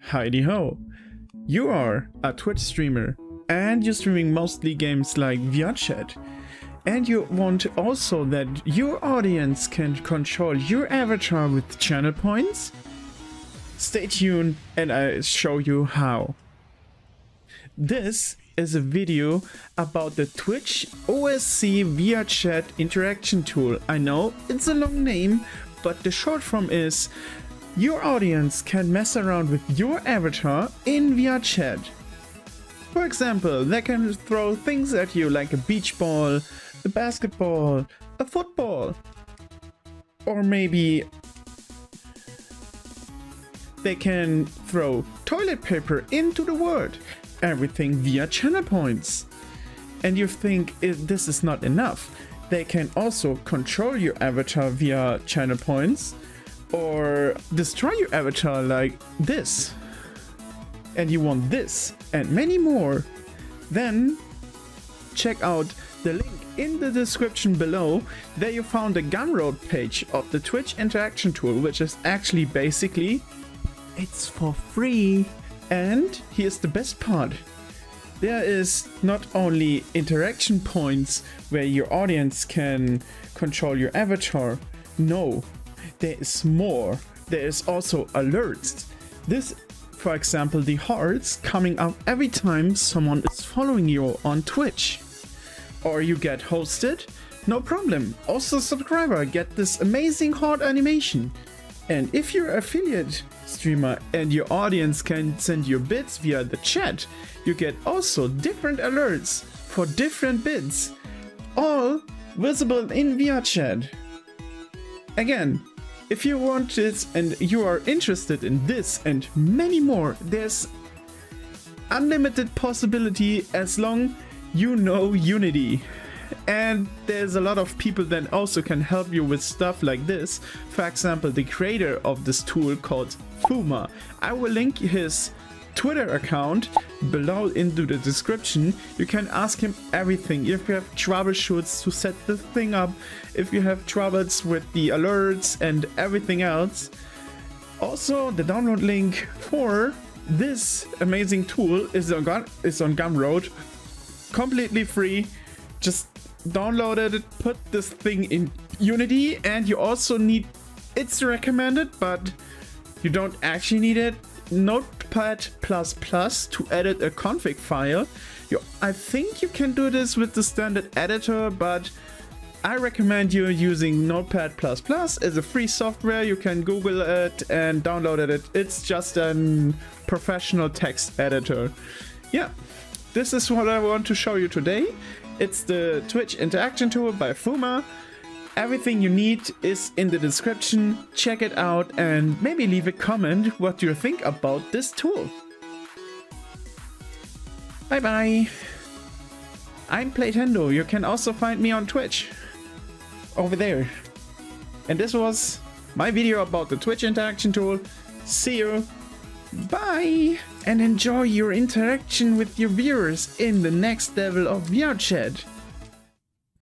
Heidi ho! You are a Twitch streamer and you're streaming mostly games like VRChat. And you want also that your audience can control your avatar with channel points? Stay tuned and I'll show you how. This is a video about the Twitch OSC VRChat interaction tool. I know it's a long name, but the short form is your audience can mess around with your avatar in VRChat. For example, they can throw things at you like a beach ball, a basketball, a football, or maybe they can throw toilet paper into the world. Everything via channel points. And you think this is not enough. They can also control your avatar via channel points or destroy your avatar like this. And you want this and many more. Then check out the link in the description below. There you found the Gumroad page of the Twitch interaction tool, which is actually basically it's for free. And here's the best part. There is not only interaction points where your audience can control your avatar. No, there is more. There is also alerts. This, for example, the hearts coming up every time someone is following you on Twitch. Or you get hosted, no problem. Also subscriber get this amazing heart animation. And if you're affiliate streamer and your audience can send you bids via the chat, you get also different alerts for different bids, all visible in via VRChat. Again, if you want this and you are interested in this and many more, there's unlimited possibility as long you know Unity. And there's a lot of people that also can help you with stuff like this. For example, the creator of this tool called Fooma. I will link his Twitter account below into the description. You can ask him everything. If you have troubleshoots to set the thing up, if you have troubles with the alerts and everything else. Also, the download link for this amazing tool is on, is on Gumroad. Completely free. Just download it, put this thing in Unity, and you also need, it's recommended, but you don't actually need it. Notepad++ to edit a config file. You, I think you can do this with the standard editor, but I recommend you using Notepad++. It's a free software. You can Google it and download it. It's just a professional text editor. Yeah, this is what I want to show you today. It's the Twitch interaction tool by Fooma. Everything you need is in the description. Check it out and maybe leave a comment what you think about this tool. Bye bye. I'm Playtendo. You can also find me on Twitch. Over there. And this was my video about the Twitch interaction tool. See you. Bye. And enjoy your interaction with your viewers in the next level of VRChat.